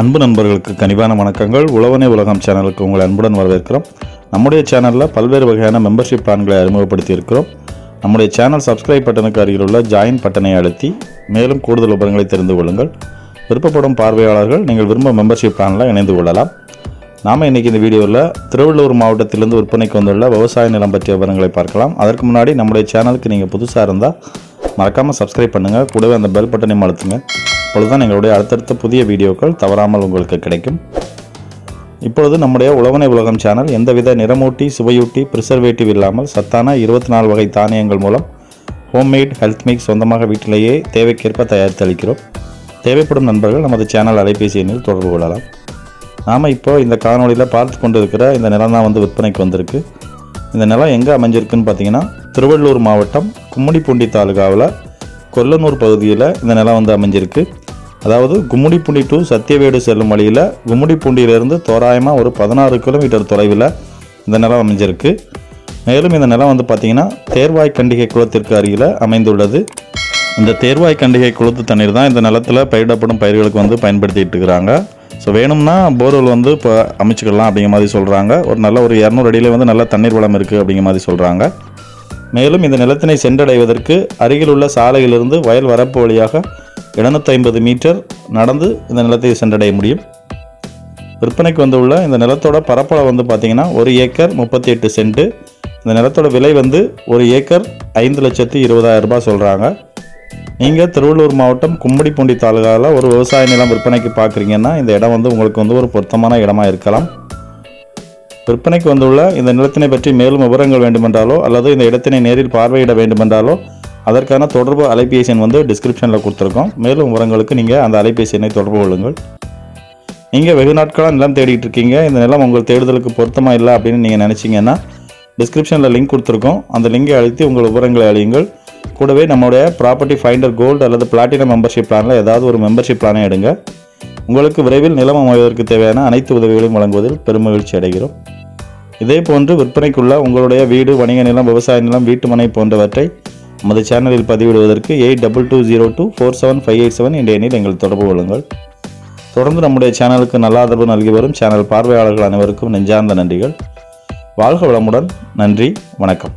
அன்பு நண்பர்களுக்கு கனிவான வணக்கங்கள். உழவனே உலகம் சேனலுக்கு உங்களை அன்புடன் வரவேற்கிறோம். நம்முடைய சேனலில் பல்வேறு வகையான மெம்பர்ஷிப் பிளான்களை அறிமுகப்படுத்தி இருக்கிறோம் நம்முடைய சேனல் சப்ஸ்கிரைப் பட்டனுக்கு அருகில் உள்ள ஜாயின் பட்டனை அழுத்தி மேலும் கூடுதல் விவரங்களை தெரிந்து கொள்ளுங்கள். விருப்பப்படும் பார்வையாளர்கள் நீங்கள் விரும்பும் மெம்பர்ஷிப் பிளானில் இணைந்து கொள்ளலாம். நாம் இன்றைக்கி இந்த வீடியோவில் திருவள்ளூர் மாவட்டத்திலிருந்து விற்பனைக்கு வந்துள்ள விவசாய நிலம் பற்றிய விவரங்களை பார்க்கலாம். அதற்கு முன்னாடி நம்முடைய சேனலுக்கு நீங்கள் புதுசாக இருந்தால் மறக்காமல் சப்ஸ்கிரைப் பண்ணுங்கள் கூடவே அந்த பெல் பட்டனையும் அழுத்துங்க. அப்பொழுதுதான் எங்களுடைய அடுத்தடுத்த புதிய வீடியோக்கள் தவறாமல் உங்களுக்கு கிடைக்கும். இப்பொழுது நம்முடைய உழவனை உலகம் சேனல் எந்தவித நிறமூட்டி சுவையூட்டி ப்ரிசர்வேட்டிவ் இல்லாமல் சத்தான இருபத்தி நாலு வகை தானியங்கள் மூலம் ஹோம்மேட் ஹெல்த் மிக்ஸ் சொந்தமாக வீட்டிலேயே தேவைக்கேற்ப தயாரித்து அளிக்கிறோம் தேவைப்படும் நண்பர்கள் நமது சேனல் அலைபேசி எண்ணில் தொடர்பு கொள்ளலாம். நாம் இப்போ இந்த காணொலியில் பார்த்து கொண்டு இருக்கிற இந்த நிலம் தான் வந்து விற்பனைக்கு வந்திருக்கு. இந்த நிலம் எங்கே அமைஞ்சிருக்குன்னு பார்த்தீங்கன்னா திருவள்ளூர் மாவட்டம் கும்மிடிப்பூண்டி தாலுகாவில் கொல்லனூர் பகுதியில் இந்த நிலம் வந்து அமைஞ்சிருக்கு. அதாவது கும்முடிப்பூண்டி டு சத்தியவேடு செல்லும் வழியில் கும்முடிப்பூண்டியிலிருந்து தோராயமாக ஒரு பதினாறு கிலோமீட்டர் தொலைவில் இந்த நிலம் அமைஞ்சிருக்கு. மேலும் இந்த நிலம் வந்து பார்த்திங்கன்னா தேர்வாய் கண்டிகை குளத்திற்கு அருகில் அமைந்துள்ளது. இந்த தேர்வாய் கண்டிகை குளத்து தண்ணீர் தான் இந்த நிலத்தில் பயிரிடப்படும் பயிர்களுக்கு வந்து பயன்படுத்திகிட்டு இருக்கிறாங்க ஸோ வேணும்னா போர்வெல் வந்து இப்போ அமைச்சுக்கலாம் அப்படிங்கிற மாதிரி சொல்கிறாங்க ஒரு நல்ல ஒரு இரநூறு அடியில் வந்து நல்ல தண்ணீர் வளம் இருக்குது அப்படிங்கிற மாதிரி சொல்கிறாங்க மேலும் இந்த நிலத்தினை சென்றடைவதற்கு அருகில் உள்ள சாலையிலிருந்து வயல் வரப்பு வழியாக 750 மீட்டர் நடந்து இந்த நிலத்தை சென்றடைய முடியும். விற்பனைக்கு வந்துள்ள இந்த நிலத்தோட பரப்பளவு வந்து பார்த்திங்கன்னா ஒரு ஏக்கர் முப்பத்தி எட்டு சென்ட்டு இந்த நிலத்தோட விலை வந்து ஒரு ஏக்கர் ஐந்து லட்சத்தி இருபதாயிரம் ரூபாய் சொல்கிறாங்க நீங்கள் திருவள்ளூர் மாவட்டம் கும்படிப்பூண்டி தாலுகாவில் ஒரு விவசாய நிலம் விற்பனைக்கு பார்க்குறீங்கன்னா இந்த இடம் வந்து உங்களுக்கு வந்து ஒரு பொருத்தமான இடமா இருக்கலாம். விற்பனைக்கு வந்துள்ள இந்த நிலத்தினை பற்றி மேலும் விவரங்கள் வேண்டுமென்றாலோ அல்லது இந்த இடத்தினை நேரில் பார்வையிட வேண்டுமென்றாலோ அதற்கான தொடர்பு அலைபேசி எண் வந்து டிஸ்கிரிப்ஷனில் கொடுத்துருக்கோம். மேலும் விவரங்களுக்கு நீங்கள் அந்த அலைபேசி எண்ணை தொடர்பு கொள்ளுங்கள். நீங்கள் வெகு நாட்களாக நிலம் தேடிட்டு இருக்கீங்க. இந்த நிலம் உங்கள் தேடுதலுக்கு பொருத்தமாக இல்லை அப்படின்னு நீங்கள் நினச்சிங்கன்னா டிஸ்கிரிப்ஷனில் லிங்க் கொடுத்துருக்கோம். அந்த லிங்கை அழுத்தி உங்கள் விவரங்களை அழியுங்கள். கூடவே நம்மளுடைய ப்ராப்பர்ட்டி ஃபைண்டர் கோல்டு அல்லது பிளாட்டினம் மெம்பர்ஷிப் பிளானில் ஏதாவது ஒரு மெம்பர்ஷிப் பிளானை எடுங்க. உங்களுக்கு விரைவில் நிலம் அமைவதற்கு தேவையான அனைத்து உதவிகளையும் வழங்குவதில் பெருமகிழ்ச்சி அடைகிறோம். இதே போன்று விற்பனைக்குள்ள உங்களுடைய வீடு வணிக நிலம் விவசாய நிலம் வீட்டுமனை போன்றவற்றை நமது சேனலில் பதிவிடுவதற்கு eight double two zero two four seven five eight seven என்ற எண்ணில் எங்கள் தொடர்பு கொள்ளுங்கள். தொடர்ந்து நம்முடைய சேனலுக்கு நல்ல ஆதரவு நல்கி வரும் சேனல் பார்வையாளர்கள் அனைவருக்கும் நெஞ்சார்ந்த நன்றிகள். வாழ்க வளமுடன். நன்றி. வணக்கம்.